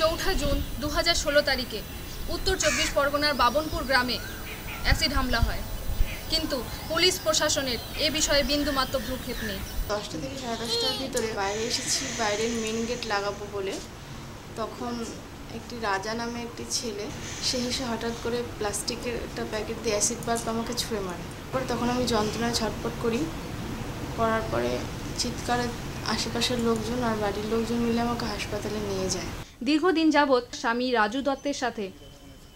চৌঠা জুন দু হাজার ষোলো তারিখে উত্তর চব্বিশ পরগনার বাবনপুর গ্রামে অ্যাসিড হামলা হয়। কিন্তু পুলিশ প্রশাসনের এ বিষয়ে বিন্দুমাত্র ভ্রুক্ষেপ নেই। দশটা থেকে সাড়ে দশটার ভিতরে বাইরে এসেছি, বাইরের মেন গেট লাগাবো বলে। তখন একটি রাজা নামে একটি ছেলে, সে এসে হঠাৎ করে প্লাস্টিকের একটা প্যাকেট দিয়ে অ্যাসিড বাল্ব আমাকে ছুঁড়ে মারে। পরে তখন আমি যন্ত্রণায় ছটপট করি। করার পরে চিৎকারে আশেপাশের লোকজন আর বাড়ির লোকজন মিলে আমাকে হাসপাতালে নিয়ে যায়। দীর্ঘদিন যাবৎ স্বামী রাজু দত্তের সাথে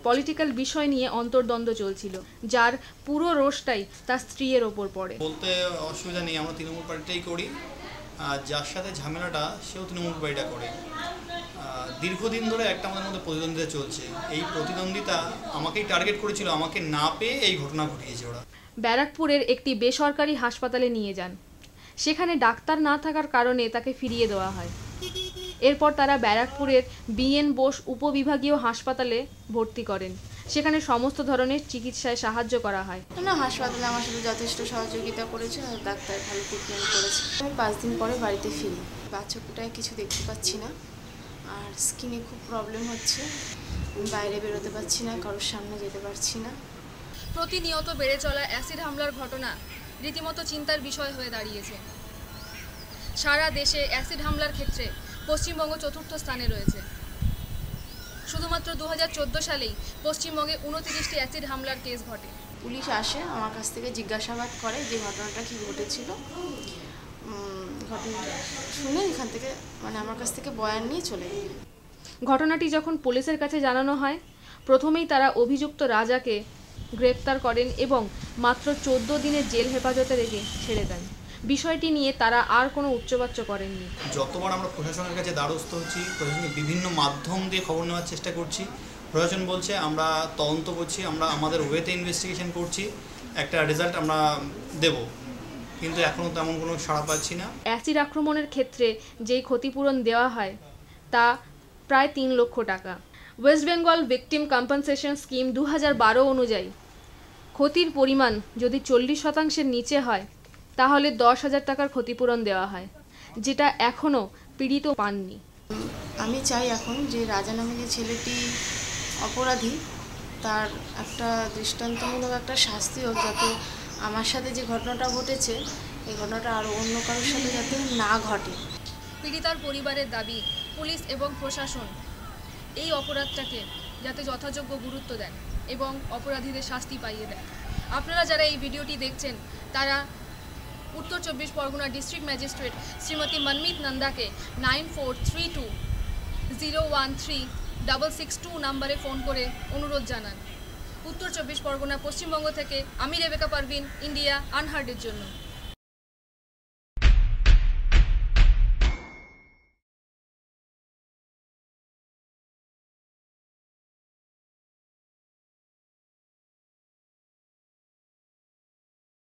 পলিটিক্যাল বিষয় নিয়ে অন্তর্দ্বন্দ্ব চলছিল যার পুরো রোষটাই তার স্ত্রীর ওপর পড়ে। বলতে অসুবিধা নেই আমরা তৃণমূল পার্টিটাই করি। আর যার সাথে ঝামেলাটা সেও তৃণমূল পার্টিটা করে। দীর্ঘদিন ধরে একটা আমাদের মধ্যে প্রতিদ্বন্দ্বিতা চলছে। এই প্রতিদ্বন্দ্বিতা আমাকেই টার্গেট করেছিল আমাকে না পেয়ে এই ঘটনা ঘটিয়েছে ওরা। ব্যারাকপুরের একটি বেসরকারি হাসপাতালে নিয়ে যান। সেখানে ডাক্তার না থাকার কারণে তাকে ফিরিয়ে দেওয়া হয়। এরপর তারা ব্যারাকপুরের বিএন বোস উপবিভাগীয় হাসপাতালে ভর্তি করেন। সেখানে সমস্ত ধরনের চিকিৎসায় সাহায্য করা হয়। না হাসপাতালে আমার সাথে যথেষ্ট সহযোগিতা করেছে আর ডাক্তার ভালো ট্রিটমেন্ট করেছে। আমি পাঁচ দিন পরে বাড়িতে ফিরি। বাচ্চাকুটায় কিছু দেখতে পাচ্ছি না আর স্কিনে খুব প্রবলেম হচ্ছে। বাইরে বেরোতে পারছি না কারোর সামনে যেতে পারছি না। প্রতিনিয়ত বেড়ে চলা অ্যাসিড হামলার ঘটনা রীতিমতো চিন্তার বিষয় হয়ে দাঁড়িয়েছে। সারা দেশে অ্যাসিড হামলার ক্ষেত্রে পশ্চিমবঙ্গ চতুর্থ স্থানে রয়েছে। শুধুমাত্র দু হাজার চোদ্দ সালেই পশ্চিমবঙ্গে উনতিরিশটি অ্যাসিড হামলার কেস ঘটে। পুলিশ আসে আমার কাছ থেকে জিজ্ঞাসাবাদ করে যে ঘটনাটা কি ঘটেছিল। ঘটনাটা শুনে এখান থেকে মানে আমার কাছ থেকে বয়ান নিয়ে চলে যায় ঘটনাটি যখন পুলিশের কাছে জানানো হয় প্রথমেই তারা অভিযুক্ত রাজাকে গ্রেপ্তার করেন এবং মাত্র চোদ্দ দিনের জেল হেফাজতে রেখে ছেড়ে দেন। বিষয়টি নিয়ে তারা আর কোনো উচ্চবাচ্য করেননি। যতবার আমরা প্রশাসনের কাছে দ্বারস্থ হচ্ছি প্রশাসনের বিভিন্ন মাধ্যম দিয়ে খবর নেওয়ার চেষ্টা করছি। প্রশাসন বলছে আমরা তদন্ত করছি আমরা আমাদের ওয়েতে ইনভেস্টিগেশন করছি একটা রেজাল্ট আমরা দেব। কিন্তু এখনও তেমন কোনো সাড়া পাচ্ছি না। অ্যাসিড আক্রমণের ক্ষেত্রে যেই ক্ষতিপূরণ দেওয়া হয় তা প্রায় তিন লক্ষ টাকা। West Bengal victim compensation scheme দু হাজার বারো অনুযায়ী ক্ষতির পরিমাণ যদি চল্লিশ শতাংশের নিচে হয় তাহলে দশ হাজার টাকার ক্ষতিপূরণ দেওয়া হয় যেটা এখনও পীড়িত পাননি। আমি চাই এখন যে রাজা নামে যে ছেলেটি অপরাধী তার একটা দৃষ্টান্তমূলক একটা শাস্তি হোক যাতে আমার সাথে যে ঘটনাটা ঘটেছে এই ঘটনাটা আরও অন্য কারোর সাথে যাতে না ঘটে। পীড়িতার পরিবারের দাবি পুলিশ এবং প্রশাসন এই অপরাধটাকে যাতে যথাযোগ্য গুরুত্ব দেন এবং অপরাধীদের শাস্তি পাইয়ে দেন আপনারা যারা এই ভিডিওটি দেখছেন তারা উত্তর চব্বিশ Pargana district magistrate Shrimati Manmeet নন্দাকে nine four three two zero one three double six two নাম্বারে ফোন করে অনুরোধ জানান। উত্তর চব্বিশ পরগনা পশ্চিমবঙ্গ থেকে আমি রেবেকা পারভিন, ইন্ডিয়া, আনহার্ডের জন্য।